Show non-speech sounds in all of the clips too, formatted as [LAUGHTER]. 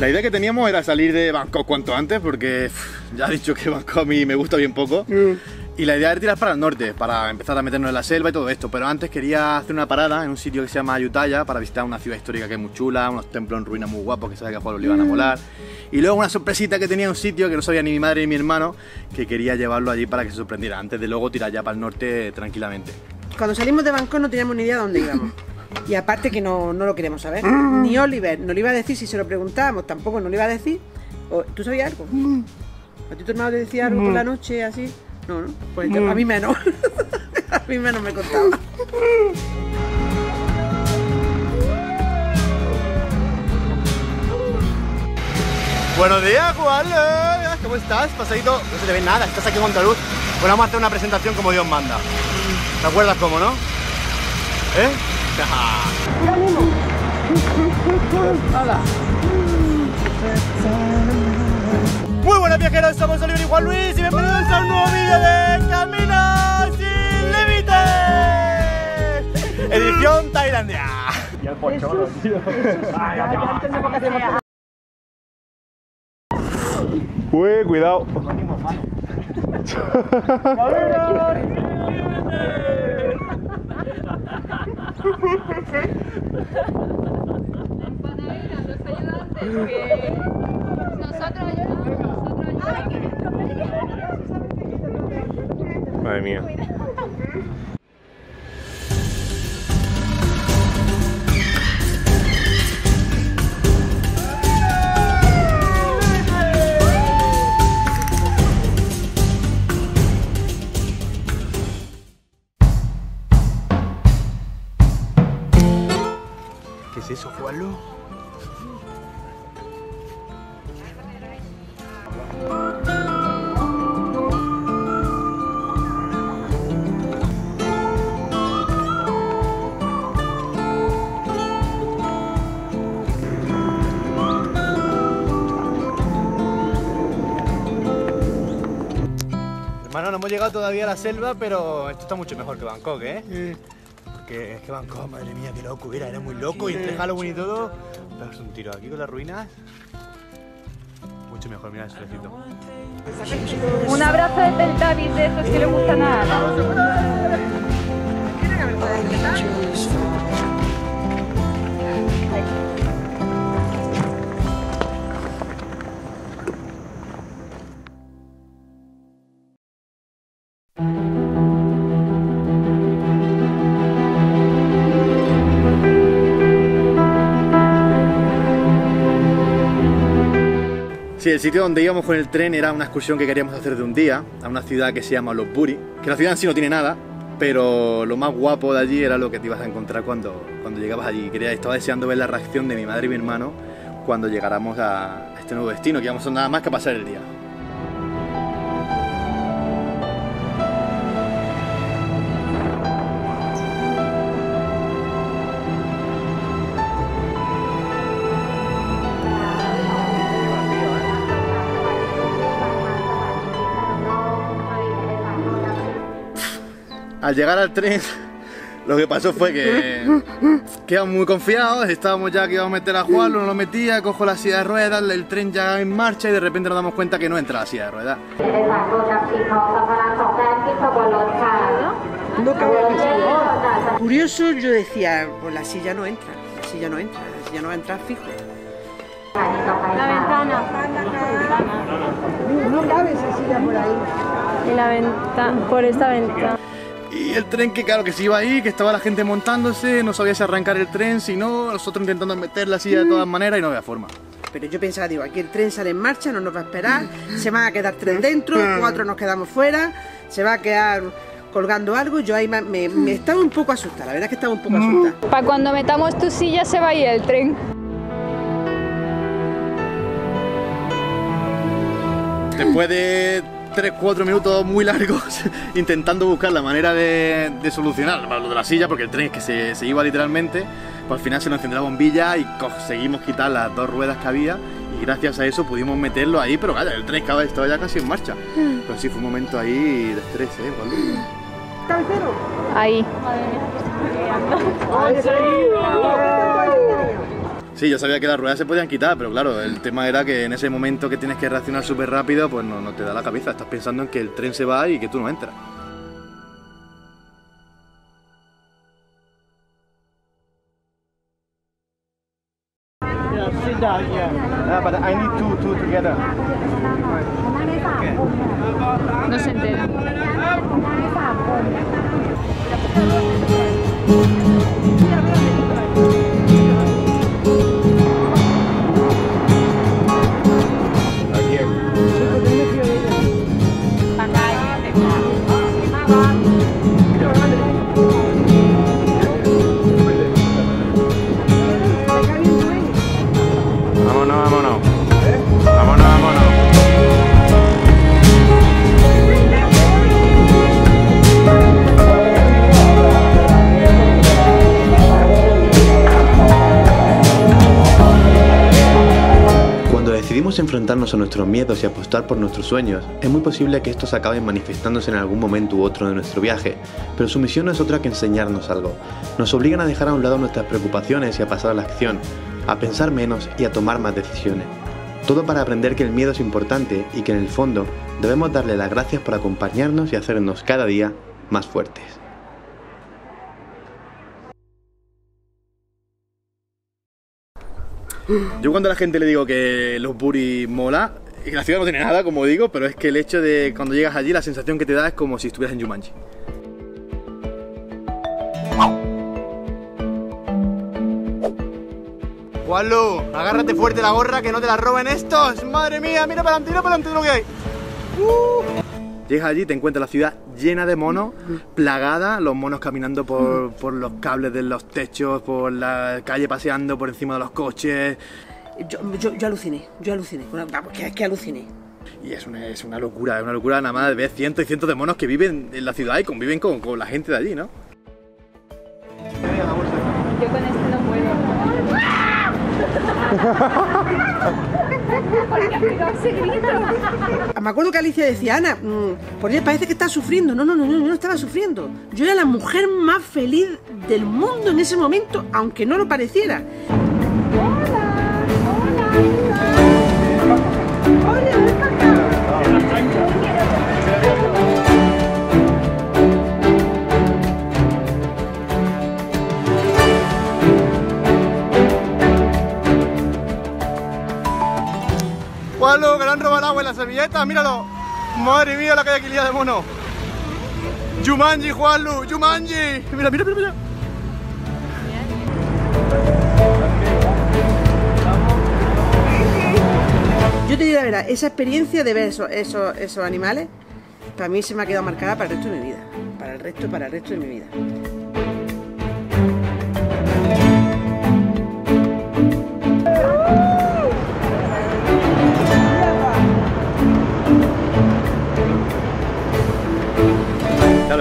La idea que teníamos era salir de Bangkok cuanto antes, porque pff, ya he dicho que Bangkok a mí me gusta bien poco. Y la idea era tirar para el norte, para empezar a meternos en la selva y todo esto. Pero antes quería hacer una parada en un sitio que se llama Ayutthaya para visitar una ciudad histórica que es muy chula, unos templos en ruinas muy guapos que sabe que a Juan le iban a molar. Y luego una sorpresita que tenía un sitio que no sabía ni mi madre ni mi hermano, que quería llevarlo allí para que se sorprendiera, antes de luego tirar ya para el norte tranquilamente. Cuando salimos de Bangkok no teníamos ni idea de dónde íbamos. [LAUGHS] Y aparte que no, no lo queríamos saber. Ni Oliver nos lo iba a decir si se lo preguntábamos, tampoco nos lo iba a decir. ¿Tú sabías algo? ¿A ti tu hermano te decía algo por la noche así? No, no. Pues yo- a mí menos. [LAUGHS] a mí menos me contaba. Buenos días, Juan. ¿Cómo estás? Pasadito. No se te ve nada, estás aquí en Montaluz. Pues vamos a hacer una presentación como Dios manda. ¿Te acuerdas cómo, no? ¿Eh? Muy buenas viajeros, somos Oliver y Juan Luis y bienvenidos a un nuevo vídeo de Caminos sin Límites. Edición Tailandia. Uy, cuidado. Nosotros ayudamos, nosotros ayudamos. Madre mía. ¿Qué es eso, Juanlo? Hermano, no hemos llegado todavía a la selva, pero esto está mucho mejor que Bangkok, ¿eh? Es que Bangkok, madre mía, qué loco era, era muy loco y entre Halloween y todo, pero es un tiro aquí con las ruinas. Mucho mejor, mira el solecito. Un abrazo de Teletubbies de esos que le gustan a el sitio donde íbamos con el tren era una excursión que queríamos hacer de un día a una ciudad que se llama Los Buri, que la ciudad en sí no tiene nada, pero lo más guapo de allí era lo que te ibas a encontrar cuando, cuando llegabas allí. Quería, estaba deseando ver la reacción de mi madre y mi hermano cuando llegáramos a este nuevo destino, que íbamos a nada más que a pasar el día. Al llegar al tren, [LAUGHS] lo que pasó fue que quedamos muy confiados, estábamos ya que íbamos a meter a Juan, no lo metía, cojo la silla de ruedas, el tren ya en marcha y de repente nos damos cuenta que no entra la silla de ruedas. No Curioso, yo decía, pues la silla no entra, la silla no entra, la silla no va a entrar fijo. La ventana. No cabe esa silla por ahí. Y la ventana, por esta ventana. Y el tren que claro que se iba ahí, que estaba la gente montándose, no sabía si arrancar el tren, si no, nosotros intentando meter la silla de todas maneras y no había forma. Pero yo pensaba, digo, aquí el tren sale en marcha, no nos va a esperar, se van a quedar tres dentro, cuatro nos quedamos fuera, se va a quedar colgando algo. Yo ahí me, me- me estaba un poco asustada, la verdad es que estaba un poco asustada. Para cuando metamos tu silla se va a ir el tren. Después de 3-4 minutos muy largos [LAUGHS] intentando buscar la manera de, de solucionar lo de la silla, porque el tren es que se, se iba literalmente, pues al final se nos encendió la bombilla y conseguimos quitar las dos ruedas que había y gracias a eso pudimos meterlo ahí, pero vaya, el tren estaba, estaba ya casi en marcha. Pero sí fue un momento ahí de estrés, ¿eh? Ahí. Sí, yo sabía que las ruedas se podían quitar, pero claro, el tema era que en ese momento que tienes que reaccionar súper rápido, pues no, no te da la cabeza. Estás pensando en que el tren se va y que tú no entras. No se entera. Vámonos, vámonos. Vámonos, vámonos. Cuando decidimos enfrentarnos a nuestros miedos y apostar por nuestros sueños, es muy posible que estos acaben manifestándose en algún momento u otro de nuestro viaje, pero su misión no es otra que enseñarnos algo. Nos obligan a dejar a un lado nuestras preocupaciones y a pasar a la acción, a pensar menos y a tomar más decisiones. Todo para aprender que el miedo es importante y que en el fondo debemos darle las gracias por acompañarnos y hacernos cada día más fuertes. Yo cuando a la gente le digo que los Buri mola, y la ciudad no tiene nada, como digo, pero es que el hecho de cuando llegas allí, la sensación que te da es como si estuvieras en Jumanji. Juanlu, agárrate fuerte la gorra que no te la roben estos. Madre mía, mira para adelante, mira para adelante lo que hay. Uh. Llegas allí, te encuentras la ciudad llena de monos, plagada, los monos caminando por, por los cables de los techos, por la calle paseando por encima de los coches. Yo, yo, yo aluciné, yo aluciné. Vamos, que es que aluciné. Y es una, es una locura, es una locura nada más de ver cientos y cientos de monos que viven en la ciudad y conviven con, con la gente de allí, ¿no? Yo con este no puedo. ¿Por qué ha pegado ese grito? Me acuerdo que Alicia decía, Ana, mm, por él parece que estás sufriendo. No, no, no, no, no estaba sufriendo. Yo era la mujer más feliz del mundo en ese momento, aunque no lo pareciera. ¡Míralo! ¡Madre mía la que hay aquí de mono! ¡Jumanji, Juanlu! ¡Jumanji! ¡Mira, mira, mira, mira! Yo te digo la verdad, esa experiencia de ver esos, esos, esos animales, para mí se me ha quedado marcada para el resto de mi vida. Para el resto, para el resto de mi vida.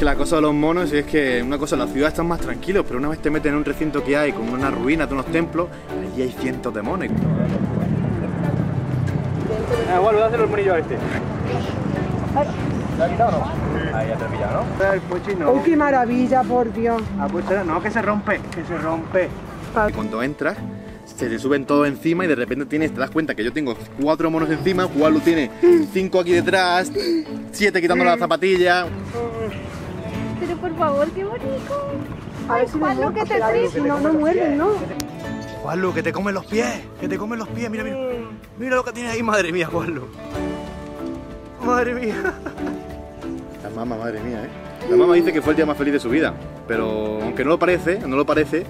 Que la cosa de los monos es que una cosa, en la ciudad están más tranquilos, pero una vez te meten en un recinto que hay con una ruina de unos templos, allí hay cientos de monos. Ah, igual, voy a hacer el monillo a este. ¿Lo has quitado o no? Ahí ya te he pillado, ¿no? El cochino. ¡Oh, qué maravilla, por Dios! Ah, pues no, que se rompe, que se rompe. Y cuando entras, se te suben todo encima y de repente tienes, te das cuenta que yo tengo cuatro monos encima, Juanlu tiene cinco aquí detrás, siete quitando la zapatilla. Por favor, qué bonito. A ver si me muerdo, que te triste. si no, no muerden, ¿no? Juanlu, que te comen los pies, que te comen los pies, mira, mira. Mira lo que tienes ahí, madre mía, Juanlu. Madre mía. La mamá, madre mía, eh. La mamá dice que fue el día más feliz de su vida, pero aunque no lo parece, no lo parece,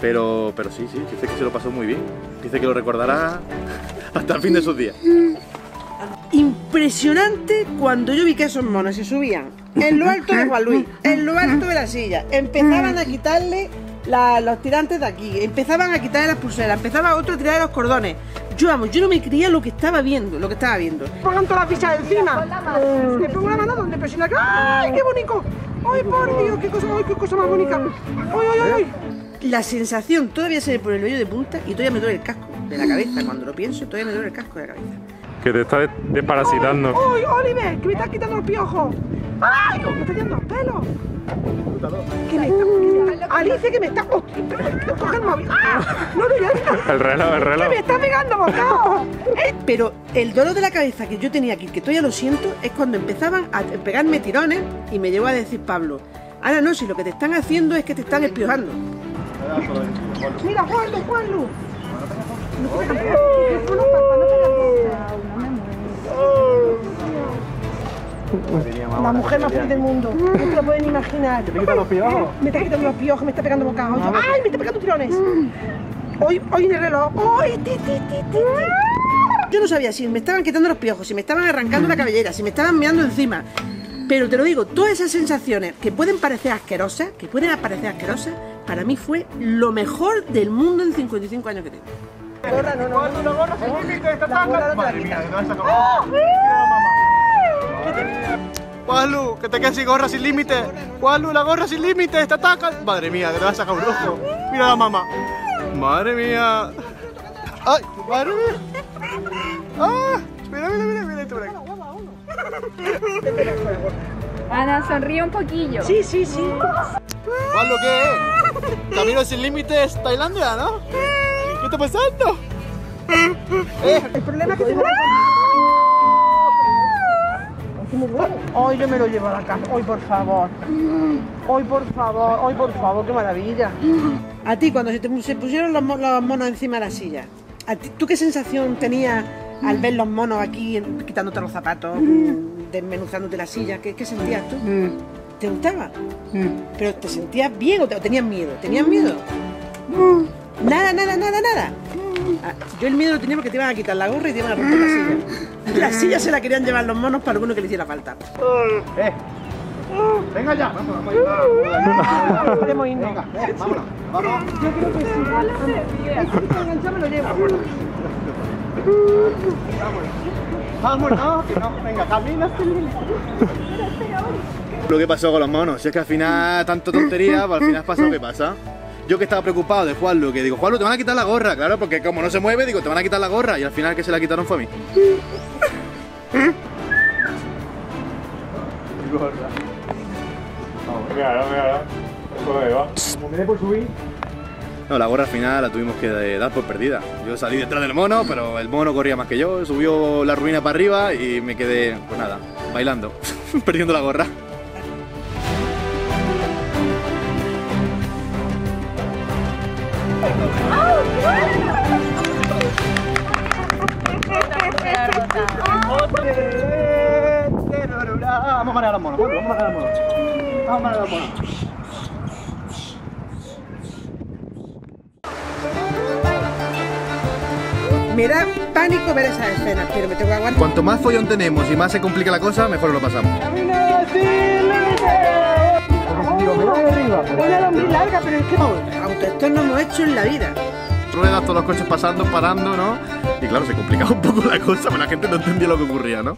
pero, pero sí, sí, dice que se lo pasó muy bien. Dice que lo recordará [LAUGHS] hasta el fin de sus días. Impresionante cuando yo vi que esos monos se subían en lo alto de Juan Luis, en lo alto de la silla, empezaban a quitarle la- los tirantes de aquí, empezaban a quitarle las pulseras, empezaba otro a tirarle los cordones. Yo, vamos, yo no me creía lo que estaba viendo, lo que estaba viendo. Pongan todas las fichas encima. Le pongo la mano donde presiona. ¡Ay, qué bonito! ¡Ay, por Dios, qué cosa, ay, qué cosa más bonita! ¡Ay, ay, ay, ay! La sensación todavía se me pone el vello de punta y todavía me duele el casco de la cabeza. Cuando lo pienso, todavía me duele el casco de la cabeza. Que te está desparasitando. ¡Uy, Oliver! ¡Que me estás quitando los piojos! ¡Ay! ¡Me está yendo los pelos! ¿Qué me está? qué me está- Alicia, que me está. Coge el móvil. ¡Ah! ¡No, no, ya! El reloj, el ¡Que reloj. me está pegando bocado! Eh, Pero el dolor de la cabeza que yo tenía aquí, que todavía lo siento, es cuando empezaban a pegarme tirones y me llegó a decir Pablo, ahora no, si lo que te están haciendo es que te están espiojando. Mira, Juanlu, Juanlu. No La mujer más feliz del mundo. [LAUGHS] No te lo pueden imaginar. ¿Te quitan los piojos? Me está quitando los piojos, me está pegando bocado. ¡Ay, me está pegando tirones! Hoy, hoy en el reloj. ¡Ay, ti, ti, ti, ti, ti! Yo no sabía si me estaban quitando los piojos, si me estaban arrancando la cabellera, si me estaban meando encima. Pero te lo digo, todas esas sensaciones que pueden parecer asquerosas, que pueden parecer asquerosas, para mí fue lo mejor del mundo en 55 años que tengo. Gorra, no, no, no. No. Juanlu, que te quedes sin gorra sin límite. Juanlu, la gorra sin límite, te atacan. Madre mía, que te vas a sacar un ojo. Mira la mamá. Madre mía. Ay, madre mía. Ah, mira, mira, mira, mira, esto por aquí. Ana, sonríe un poquillo. Sí, sí, sí. Juanlu, ¿qué es? Camino sin límites, Tailandia, ¿no? ¿Qué está pasando? El problema es que tengo Hoy yo me lo llevo a la casa. Hoy, por favor. Hoy, por favor. Hoy, por favor. Qué maravilla. A ti, cuando se te se pusieron los, mo- los monos encima de la silla, ¿a ti- ¿tú qué sensación tenías al ver los monos aquí quitándote los zapatos, mm, desmenuzándote la silla? ¿Qué, qué sentías tú? ¿Te gustaba? ¿Pero te sentías bien o, te- o tenías miedo? ¿Tenías miedo? Nada, nada, nada, nada. Ah, yo el miedo lo tenía porque te iban a quitar la gorra y te iban a romper la silla. La silla se la querían llevar los monos para alguno que le hiciera falta. Eh. Venga ya. Vamos, vamos, vamos. Podemos irnos. Venga, eh, vámonos. Vamos. Yo creo que sí. El chico enganchado me lo llevo. Vámonos, que no. Venga, camina. Lo que pasó con los monos, si es que al final tanto tontería, pues al final pasa lo que pasa. Yo que estaba preocupado de Juanlu, que digo, Juanlu, te van a quitar la gorra, claro, porque como no se mueve, digo, te van a quitar la gorra, y al final que se la quitaron fue a mí. Joder, va. No, la gorra al final la tuvimos que eh, dar por perdida. Yo salí detrás del mono, pero el mono corría más que yo, subió la ruina para arriba y me quedé, pues nada, bailando, [LAUGHS] perdiendo la gorra. Vamos a manejar los monos, vamos a manejar los monos. Vamos a manejar los monos. Me da pánico ver esas escenas, pero me tengo que aguantar. Cuanto más follón tenemos y más se complica la cosa, mejor lo pasamos. Una lombriz larga, pero es que autoestor no hemos hecho en la vida. Ruedas, todos los coches pasando, parando, ¿no? Y claro, se complicaba un poco la cosa, pero la gente no entendía lo que ocurría, ¿no?